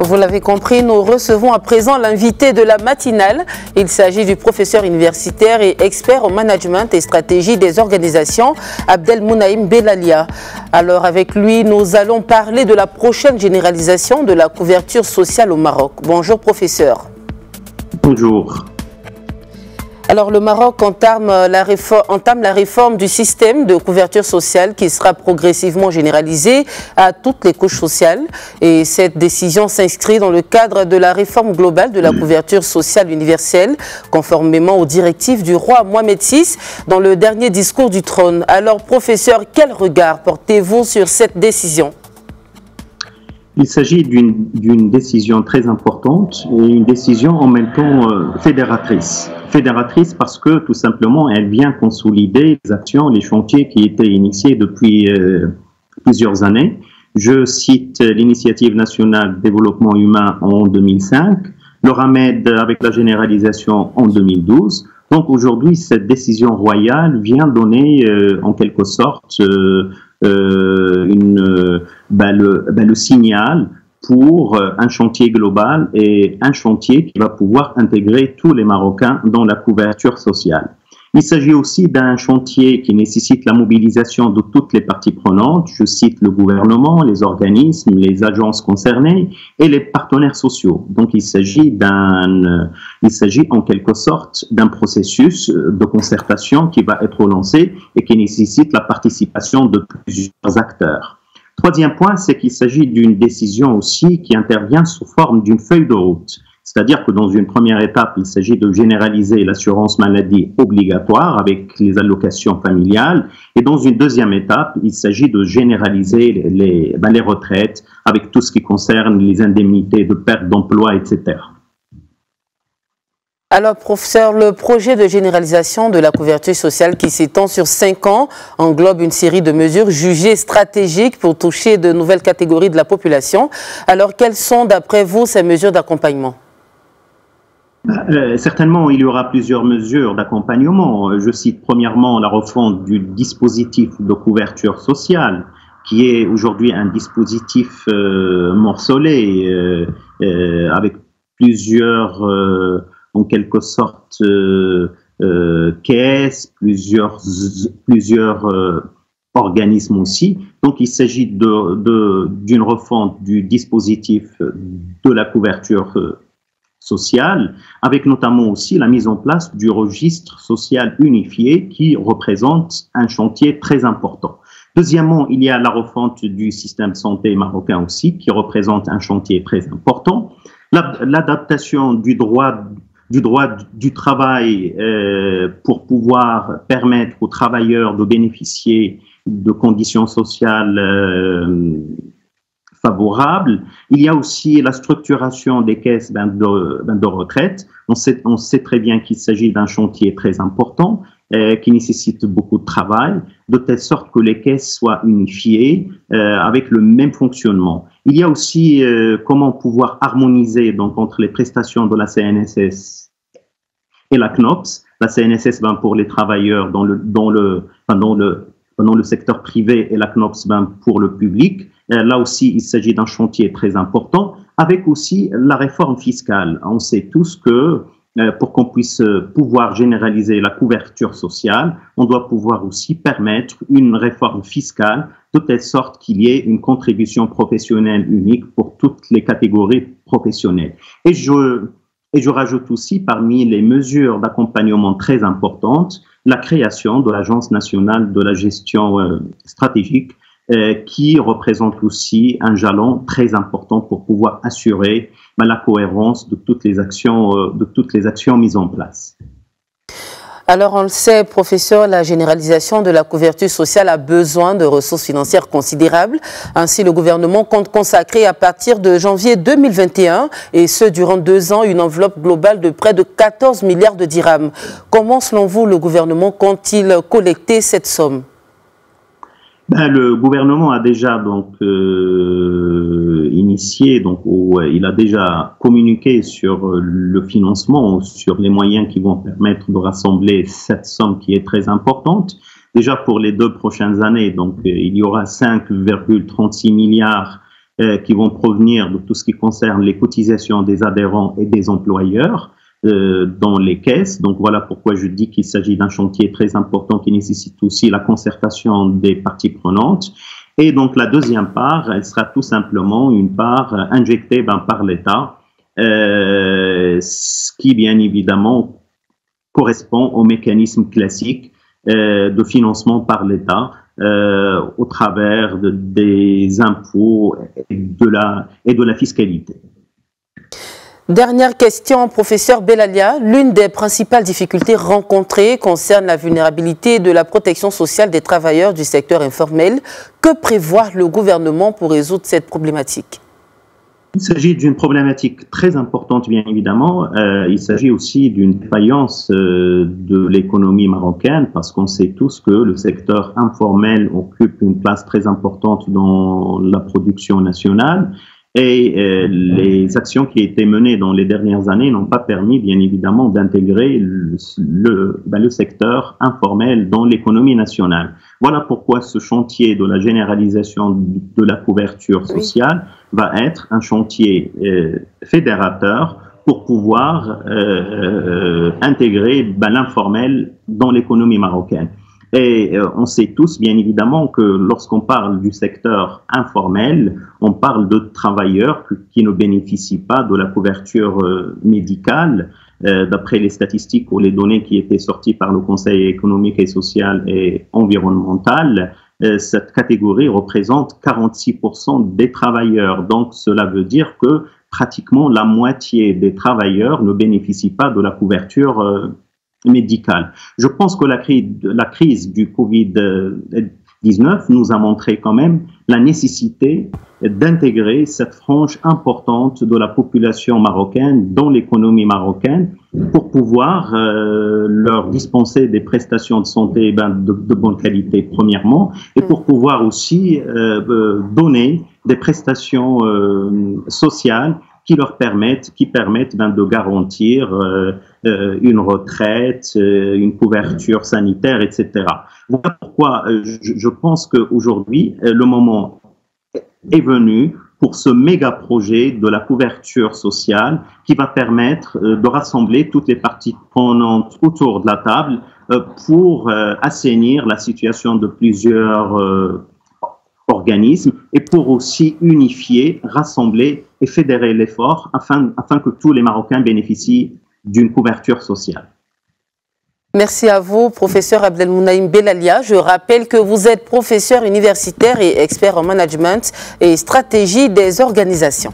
Vous l'avez compris, nous recevons à présent l'invité de la matinale. Il s'agit du professeur universitaire et expert en management et stratégie des organisations, Abdel Mounaïm Belalia. Alors avec lui, nous allons parler de la prochaine généralisation de la couverture sociale au Maroc. Bonjour professeur. Bonjour. Alors le Maroc entame la, réforme, entame la, réforme, du système de couverture sociale qui sera progressivement généralisé à toutes les couches sociales. Et cette décision s'inscrit dans le cadre de la réforme globale de la couverture sociale universelle, conformément aux directives du roi Mohamed VI dans le dernier discours du trône. Alors professeur, quel regard portez-vous sur cette décision? Il s'agit d'une décision très importante et une décision en même temps euh, fédératrice. Fédératrice parce que tout simplement elle vient consolider les actions, les chantiers qui étaient initiés depuis euh, plusieurs années. Je cite l'initiative nationale développement humain en 2005, le RAMED avec la généralisation en 2012. Donc aujourd'hui, cette décision royale vient donner euh, en quelque sorte une, ben le, ben le signal pour euh, un chantier global et un chantier qui va pouvoir intégrer tous les Marocains dans la couverture sociale. Il s'agit aussi d'un chantier qui nécessite la mobilisation de toutes les parties prenantes. Je cite le gouvernement, les organismes, les agences concernées et les partenaires sociaux. Donc il s'agit d'un, il s'agit en quelque sorte d'un processus de concertation qui va être lancé et qui nécessite la participation de plusieurs acteurs. Troisième point, c'est qu'il s'agit d'une décision aussi qui intervient sous forme d'une feuille de route. C'est-à-dire que dans une première étape, il s'agit de généraliser l'assurance maladie obligatoire avec les allocations familiales. Et dans une deuxième étape, il s'agit de généraliser les, ben, retraites avec tout ce qui concerne les indemnités de perte d'emploi, etc. Alors, professeur, le projet de généralisation de la couverture sociale qui s'étend sur cinq ans englobe une série de mesures jugées stratégiques pour toucher de nouvelles catégories de la population. Alors, quelles sont, d'après vous, ces mesures d'accompagnement? Euh, certainement, il y aura plusieurs mesures d'accompagnement. Je cite premièrement la refonte du dispositif de couverture sociale, qui est aujourd'hui un dispositif euh, morcelé euh, avec plusieurs, en quelque sorte, caisses, plusieurs, plusieurs organismes aussi. Donc, il s'agit d'une refonte du dispositif de la couverture sociale, avec notamment aussi la mise en place du registre social unifié qui représente un chantier très important. Deuxièmement, il y a la refonte du système de santé marocain aussi, qui représente un chantier très important. L'adaptation du droit du droit du travail euh, pour pouvoir permettre aux travailleurs de bénéficier de conditions sociales euh, favorable. Il y a aussi la structuration des caisses ben, de, ben, de, retraite. On sait, très bien qu'il s'agit d'un chantier très important euh, qui nécessite beaucoup de travail, de telle sorte que les caisses soient unifiées euh, avec le même fonctionnement. Il y a aussi euh, comment pouvoir harmoniser donc entre les prestations de la CNSS et la CNOPS. La CNSS ben, pour les travailleurs dans le, dans le, dans le secteur privé et la CNOPS ben, pour le public. Euh, là aussi, il s'agit d'un chantier très important, avec aussi la réforme fiscale. On sait tous que euh, pour qu'on puisse pouvoir généraliser la couverture sociale, on doit pouvoir aussi permettre une réforme fiscale de telle sorte qu'il y ait une contribution professionnelle unique pour toutes les catégories professionnelles. Et je, et je rajoute aussi parmi les mesures d'accompagnement très importantes, la création de l'Agence nationale de la gestion euh, stratégique euh, qui représente aussi un jalon très important pour pouvoir assurer ben, la cohérence de toutes les actions, euh, de toutes les actions mises en place. Alors, on le sait, professeur, la généralisation de la couverture sociale a besoin de ressources financières considérables. Ainsi, le gouvernement compte consacrer à partir de janvier 2021, et ce durant deux ans, une enveloppe globale de près de 14 milliards de dirhams. Comment, selon vous, le gouvernement compte-t-il collecter cette somme? Ben, le gouvernement a déjà donc euh, initié, donc il a déjà communiqué sur le financement, sur les moyens qui vont permettre de rassembler cette somme qui est très importante. Déjà pour les deux prochaines années, donc il y aura 5,36 milliards qui vont provenir de tout ce qui concerne les cotisations des adhérents et des employeurs dans les caisses. Donc voilà pourquoi je dis qu'il s'agit d'un chantier très important qui nécessite aussi la concertation des parties prenantes. Et donc la deuxième part, elle sera tout simplement une part injectée ben, par l'État, euh, ce qui bien évidemment correspond au mécanisme classique euh, de financement par l'État euh, au travers de, des impôts de la, et de la fiscalité. Dernière question, professeur Belalia. L'une des principales difficultés rencontrées concerne la vulnérabilité de la protection sociale des travailleurs du secteur informel. Que prévoit le gouvernement pour résoudre cette problématique? Il s'agit d'une problématique très importante, bien évidemment. Euh, il s'agit aussi d'une défaillance euh, de l'économie marocaine, parce qu'on sait tous que le secteur informel occupe une place très importante dans la production nationale. Et euh, les actions qui ont été menées dans les dernières années n'ont pas permis, bien évidemment, d'intégrer le, le, ben, le, secteur informel dans l'économie nationale. Voilà pourquoi ce chantier de la généralisation de la couverture sociale va être un chantier euh, fédérateur pour pouvoir euh, euh intégrer ben, l'informel dans l'économie marocaine. Et euh, on sait tous, bien évidemment, que lorsqu'on parle du secteur informel, on parle de travailleurs qui ne bénéficient pas de la couverture euh, médicale. Euh, d'après les statistiques ou les données qui étaient sorties par le Conseil économique et social et environnemental, cette catégorie représente 46% des travailleurs. Donc cela veut dire que pratiquement la moitié des travailleurs ne bénéficient pas de la couverture médicale. Je pense que la crise, du Covid-19 nous a montré quand même la nécessité d'intégrer cette frange importante de la population marocaine dans l'économie marocaine pour pouvoir euh, leur dispenser des prestations de santé ben, de, bonne qualité premièrement et pour pouvoir aussi euh, euh donner des prestations sociales qui leur permettent, qui permettent ben, de garantir euh, euh, une retraite, euh, une couverture sanitaire, etc. Voilà pourquoi je, je pense qu'aujourd'hui, le moment est venu pour ce méga projet de la couverture sociale qui va permettre de rassembler toutes les parties prenantes autour de la table pour assainir la situation de plusieurs organismes et pour aussi unifier, rassembler et fédérer l'effort afin, afin que tous les Marocains bénéficient d'une couverture sociale. Merci à vous, professeur Abdelmounaïm Belalia. Je rappelle que vous êtes professeur universitaire et expert en management et stratégie des organisations.